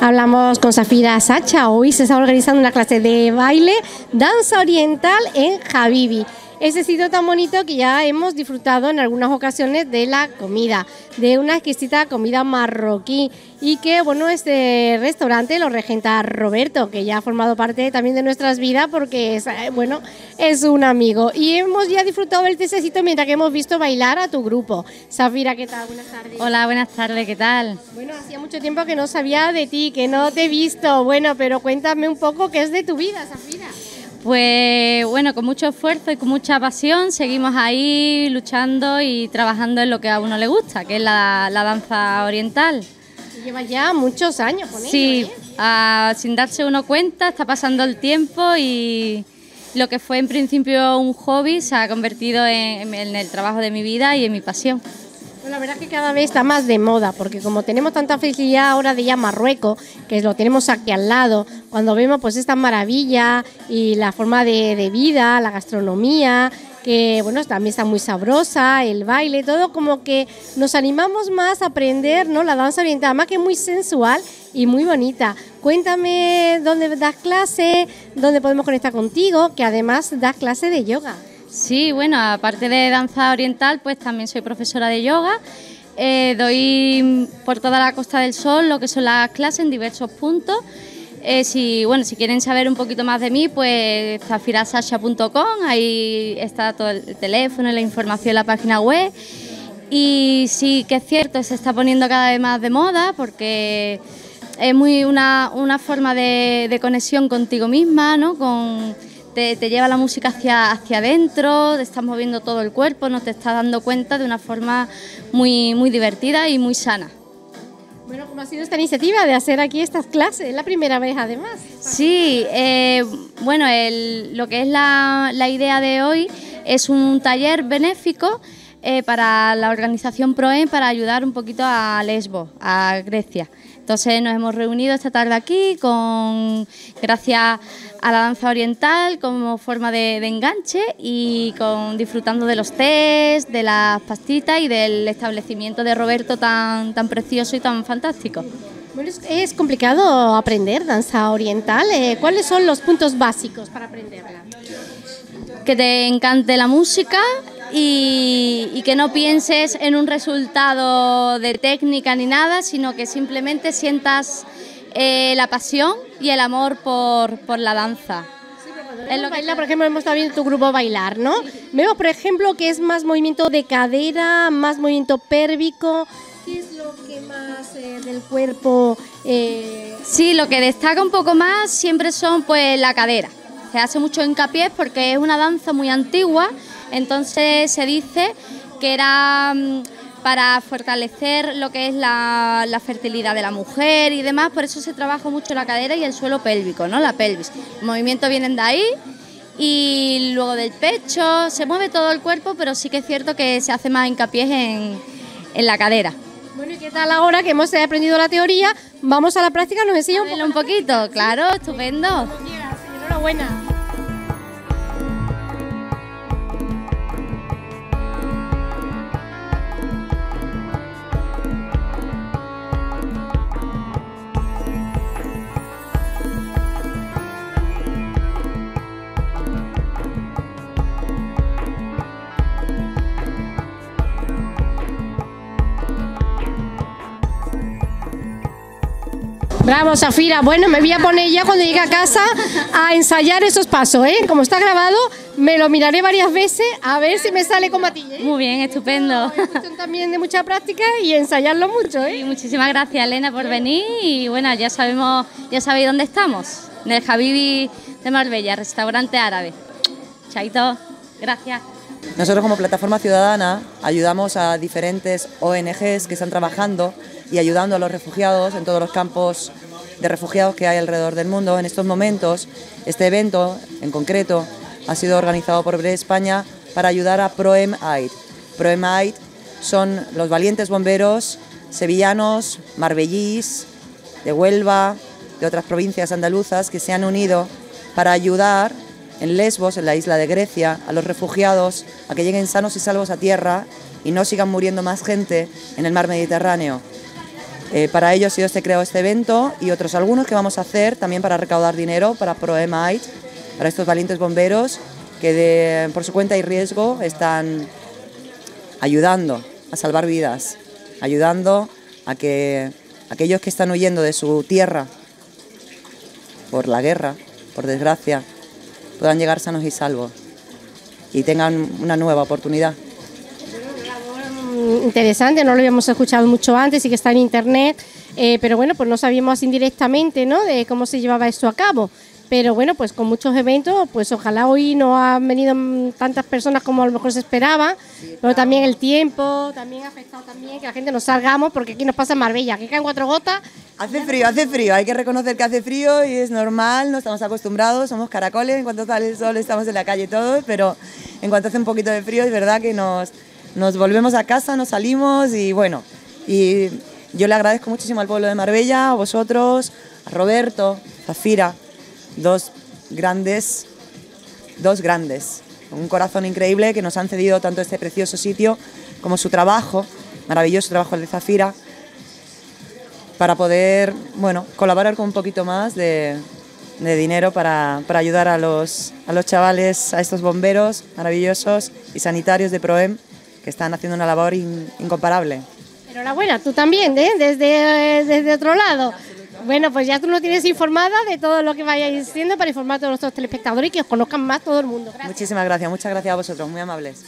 Hablamos con Safira Sacha. Hoy se está organizando una clase de baile, danza oriental en Javibi ese sitio tan bonito que ya hemos disfrutado en algunas ocasiones de la comida, de una exquisita comida marroquí y que bueno, este restaurante lo regenta Roberto, que ya ha formado parte también de nuestras vidas porque es, eh, bueno, es un amigo y hemos ya disfrutado del tesecito mientras que hemos visto bailar a tu grupo. Zafira, ¿qué tal? Buenas tardes. Hola, buenas tardes, ¿qué tal? Bueno, hacía mucho tiempo que no sabía de ti, que no te he visto, bueno, pero cuéntame un poco qué es de tu vida, Zafira. Pues bueno, con mucho esfuerzo y con mucha pasión seguimos ahí luchando y trabajando en lo que a uno le gusta, que es la, danza oriental. Lleva ya muchos años con sí, ¿eh? sin darse uno cuenta, está pasando el tiempo y lo que fue en principio un hobby se ha convertido en el trabajo de mi vida y en mi pasión. La verdad es que cada vez está más de moda, porque como tenemos tanta felicidad ahora de ir a Marruecos, que lo tenemos aquí al lado, cuando vemos pues esta maravilla y la forma de, vida, la gastronomía, que bueno, también está muy sabrosa, el baile, todo como que nos animamos más a aprender, ¿no? La danza oriental, además que muy sensual y muy bonita. Cuéntame dónde das clase, dónde podemos conectar contigo, que además das clase de yoga. Sí, bueno, aparte de danza oriental, pues también soy profesora de yoga. Eh, doy por toda la Costa del Sol lo que son las clases en diversos puntos. Eh, si, bueno, si quieren saber un poquito más de mí, pues zafirasasha.com, ahí está todo el teléfono, la información la página web. Y sí que es cierto, se está poniendo cada vez más de moda porque es muy una, una forma de, de conexión contigo misma, ¿no? Con, te, lleva la música hacia, hacia adentro, te estás moviendo todo el cuerpo, no te estás dando cuenta de una forma muy, muy divertida y muy sana. Bueno, ¿cómo ha sido esta iniciativa de hacer aquí estas clases? Es la primera vez además. Sí, eh, bueno, lo que es la, la, idea de hoy es un taller benéfico eh, para la organización PROEM para ayudar un poquito a Lesbos, a Grecia. Entonces nos hemos reunido esta tarde aquí con gracias a la danza oriental como forma de, enganche y con disfrutando de los test, de las pastitas y del establecimiento de Roberto tan, tan precioso y tan fantástico. Bueno, es, complicado aprender danza oriental. Eh, ¿Cuáles son los puntos básicos para aprenderla? Que te encante la música, y, que no pienses en un resultado de técnica ni nada, sino que simplemente sientas eh, la pasión y el amor por, por la danza. Es lo que por ejemplo, hemos estado viendo tu grupo bailar, ¿no? Vemos, por ejemplo, que es más movimiento de cadera, más movimiento pérvico. ¿Qué es lo que más eh, del cuerpo? Eh? Sí, lo que destaca un poco más siempre son pues la cadera. Se hace mucho hincapié porque es una danza muy antigua entonces se dice que era mm, para fortalecer lo que es la, fertilidad de la mujer y demás, por eso se trabaja mucho la cadera y el suelo pélvico, ¿no? La pelvis. Los movimientos vienen de ahí y luego del pecho, se mueve todo el cuerpo, pero sí que es cierto que se hace más hincapié en, en la cadera. Bueno, ¿y qué tal ahora que hemos aprendido la teoría? Vamos a la práctica, nos enseña un, un poquito, claro, estupendo. Enhorabuena. Bravo, Zafira. Bueno, me voy a poner ya cuando llegue a casa a ensayar esos pasos, ¿eh? Como está grabado, me lo miraré varias veces a ver si me sale como a ti. ¿eh? Muy bien, estupendo. también de mucha práctica y ensayarlo mucho, ¿eh? muchísimas gracias, Elena, por venir y bueno, ya sabemos, ya sabéis dónde estamos, en el Habibi de Marbella, restaurante árabe. Chaito, gracias. Nosotros como plataforma ciudadana ayudamos a diferentes ONGs que están trabajando y ayudando a los refugiados en todos los campos de refugiados que hay alrededor del mundo. En estos momentos, este evento en concreto ha sido organizado por España para ayudar a Proem Aid. Proem Aid son los valientes bomberos sevillanos, marbellís, de Huelva, de otras provincias andaluzas que se han unido para ayudar en Lesbos, en la isla de Grecia, a los refugiados a que lleguen sanos y salvos a tierra y no sigan muriendo más gente en el mar Mediterráneo. Eh, para ello ha sido este creado este evento y otros algunos que vamos a hacer también para recaudar dinero para ProEmite, para estos valientes bomberos que por su cuenta y riesgo están ayudando a salvar vidas, ayudando a que aquellos que están huyendo de su tierra por la guerra, por desgracia, puedan llegar sanos y salvos y tengan una nueva oportunidad. Interesante, no lo habíamos escuchado mucho antes y que está en internet, eh, pero bueno, pues no sabíamos indirectamente ¿no? de cómo se llevaba esto a cabo. Pero bueno, pues con muchos eventos, pues ojalá hoy no han venido tantas personas como a lo mejor se esperaba, pero también el tiempo, también ha afectado también que la gente nos salgamos, porque aquí nos pasa en Marbella, que caen cuatro gotas. Hace frío, hace frío, hay que reconocer que hace frío y es normal, no estamos acostumbrados, somos caracoles, en cuanto sale el sol estamos en la calle todos, pero en cuanto hace un poquito de frío es verdad que nos, nos volvemos a casa, nos salimos y bueno, y yo le agradezco muchísimo al pueblo de Marbella, a vosotros, a Roberto, a Zafira, dos grandes, dos grandes, con un corazón increíble que nos han cedido tanto este precioso sitio como su trabajo, maravilloso trabajo de Zafira, para poder, bueno, colaborar con un poquito más de, dinero para, ayudar a los, a los chavales, a estos bomberos maravillosos y sanitarios de PROEM que están haciendo una labor incomparable. Enhorabuena, tú también, ¿eh? desde, desde otro lado. Bueno, pues ya tú nos tienes informada de todo lo que vayáis haciendo para informar a todos nuestros telespectadores y que os conozcan más todo el mundo. Muchísimas gracias, muchas gracias a vosotros, muy amables.